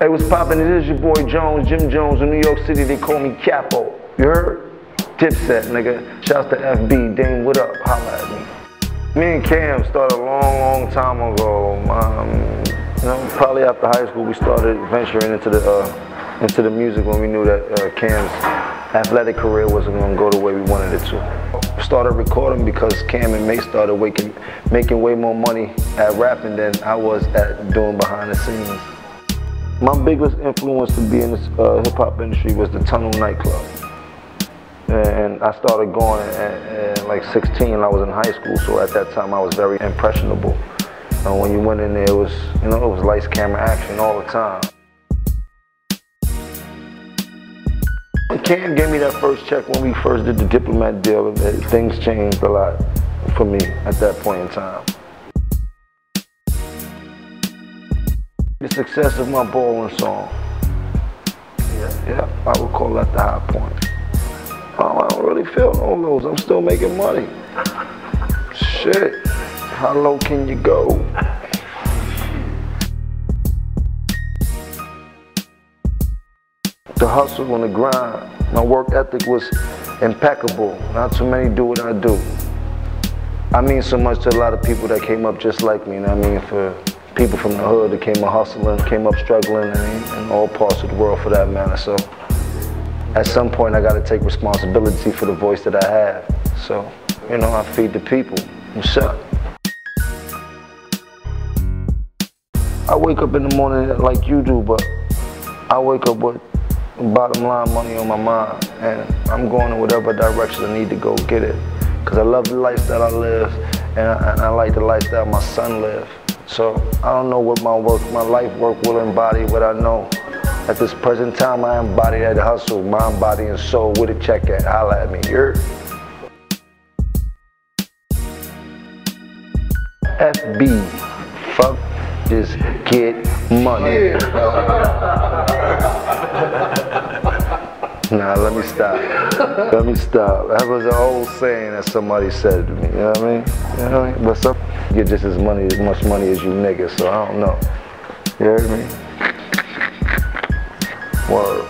Hey, what's poppin'? It is your boy Jones, Jim Jones in New York City. They call me Capo. You heard? Dipset, nigga. Shouts to FB. Dame, what up? Holla at me. Me and Cam started a long, long time ago. Um, you know, probably after high school, we started venturing into the uh, into the music when we knew that uh, Cam's athletic career wasn't gonna go the way we wanted it to. Started recording because Cam and Mase started waking, making way more money at rapping than I was at doing behind the scenes. My biggest influence to be in this uh, hip hop industry was the Tunnel nightclub. And I started going at, at, like 16. I was in high school, so at that time I was very impressionable. And when you went in there, it was you know it was lights, camera, action all the time. Cam gave me that first check when we first did the diplomat deal, things changed a lot for me at that point in time. The success of my ballin' song. Yeah, yeah, I would call that the high point. Oh, I don't really feel no lows. I'm still making money. Shit, how low can you go? The hustle and the grind, my work ethic was impeccable. Not too many do what I do. I mean so much to a lot of people that came up just like me, and I mean for people from the hood that came up hustling, came up struggling, and in all parts of the world for that matter. So at some point, I got to take responsibility for the voice that I have. So, you know, I feed the people. What's up? I wake up in the morning like you do, but I wake up with bottom line money on my mind, and I'm going in whatever direction I need to go get it. Cause I love the lifestyle I live, and I, and I like the lifestyle my son live. So I don't know what my work, my life work will embody, but I know at this present time I embody that hustle, mind, body, and soul with a check at. Holla at me, you FB, fuck, just get money. Nah, let me stop. let me stop. That was an old saying that somebody said to me. You know what I mean? You know what I mean? But some get just as money, as much money as you niggas. So I don't know. You heard me? Word.